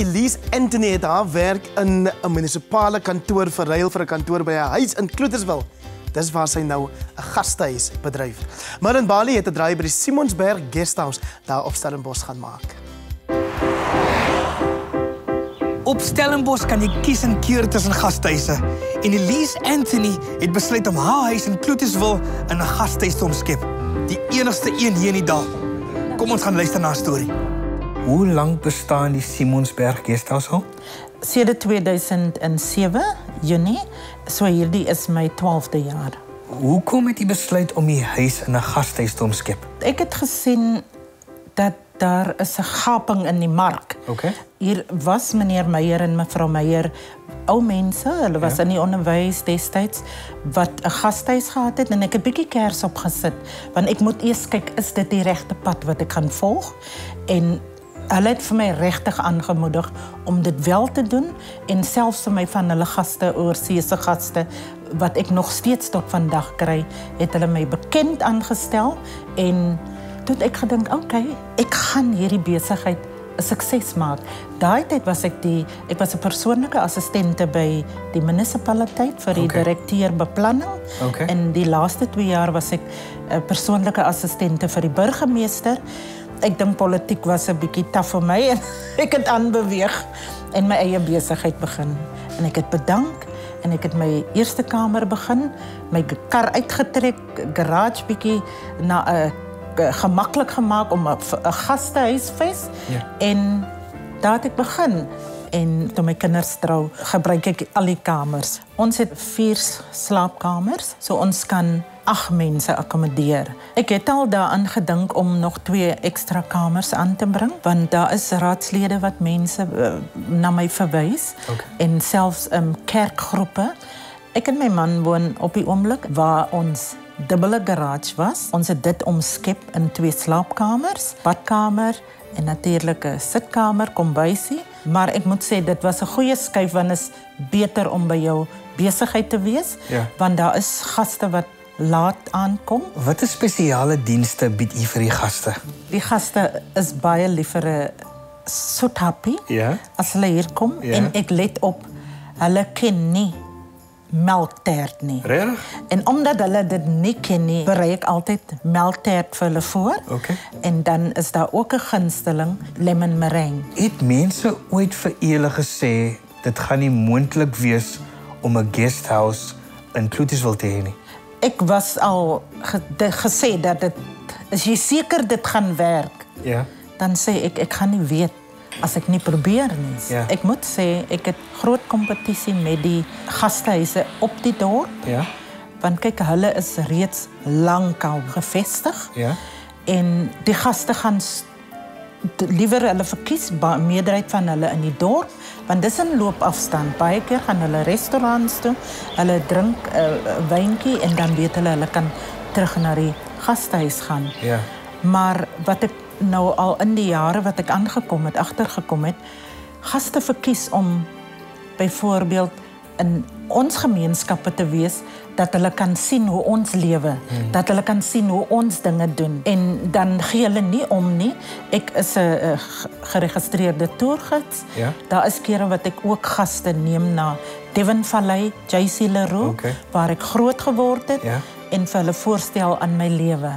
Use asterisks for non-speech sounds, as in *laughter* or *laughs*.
Elise Anthony het haar werk in 'n munisipale kantoor verruil vir 'n kantoor by 'n huis in Kloeterswil. Dis waar sy nou 'n gastehuis bedryf. Maar in Bali het 'n draai by die Simonsberg Guesthouse daar op Stellenbosch gaan maak. Op Stellenbosch kan jy kies en keur tussen gastehuise. En Elise Anthony het besluit om haar huis in Kloeterswil in 'n gastehuis te omskep. Die enigste een hier in die dal. Kom ons gaan luister na haar storie. Hoe lank bestaan die Simonsberg Guesthouse al? Sedert 2007 Junie, so hierdie is my 12de jaar. Hoekom het jy besluit om die huis in 'n gastehuis te omskep? Ek het gesien dat daar is 'n gaping in die mark. Okay. Hier was meneer Meyer en mevrou Meyer ou mense, hulle was Ja. in die onderwys destyds wat 'n gastehuis gehad het en ek het 'n bietjie kers opgesit want ek moet eers kyk is dit die regte pad wat ek gaan volg en hulle het vir my regtig aangemoedig om dit wel te doen en selfs vir my van hulle gaste oorseese gaste wat ek nog steeds tot vandag kry, het hulle my bekend aangestel en toe ek gedink, oké, okay, ek gaan hierdie besigheid 'n sukses maak. Daai tyd was ek die ek was 'n persoonlike assistente by die munisipaliteit vir die Okay. direkteur beplanning. Okay. En die laaste 2 jaar was ek 'n persoonlike assistente vir die burgemeester. Ek dink politiek was 'n bietjie taaf vir my en *laughs* ek het aanbeweeg en my eie besigheid begin. En ek het bedank en ek het my eerste kamer begin, my kar uitgetrek, garage bietjie na 'n gemaklik gemaak om 'n 'n gastehuisves Ja. en daar het ek begin en toe my kinders trou, gebruik ek al die kamers. Ons het 4 slaapkamers, so ons kan 8 mense akkommodeer. Ek het al daaraan gedink om nog 2 ekstra kamers aan te bring, want daar is raadslede wat mense uh, na my verwys Okay. en selfs um, kerkgroepe. Ek en my man woon op die oomblik waar ons dubbele garage was. Ons het dit omskep in twee slaapkamers, badkamer en natuurlik 'n sitkamer, kombuisie. Maar ek moet sê dit was 'n goeie skuif want dit is beter om by jou besigheid te wees Ja. want daar is gaste wat laat aankom. Watter spesiale dienste bied u vir die gaste? Die gaste is baie lief vir 'n soet happy Ja. as hulle hier kom Ja. en ek let op hulle ken nie melktert nie. Regtig? En omdat hulle dit nie ken nie, berei ek altyd melktert vir hulle voor. Okay. En dan is daar ook 'n gunsteling lemon meringue. Het mense ooit vir hulle gesê dit gaan nie moontlik wees om 'n guesthouse in Kloetiswil te hê nie? Ek was al ge, de, gesê dat dit as jy seker dit gaan werk, Ja. dan sê ek ek gaan nie weet as ek nie probeer nie. Ja. Ek moet sê ek het groot kompetisie met die gastehuise op die dorp. Ja. Want kyk, hulle is reeds lankal gevestig. Ja. En die gaste gaan liewer hulle verkies meerderheid van hulle in die dorp want dis in loopafstand. Baie keer gaan hulle restaurants toe, hulle drink 'n uh, wyntjie en dan weet hulle hulle kan terug na die gastehuis gaan. Ja. Maar wat ek nou al in die jare wat ek aangekom het, agtergekom het, gaste verkies om byvoorbeeld in ons gemeenskappe te wees dat hulle kan sien hoe ons lewe, hmm. dat hulle kan sien hoe ons dinge doen en dan gee hulle nie om nie. Ek is 'n eh, geregistreerde toergids. Ja. Daar is kere wat ek ook gaste neem na Devon Valley, JC Leroux Okay. waar ek groot geword het Ja. en vir hulle voorstel aan my lewe.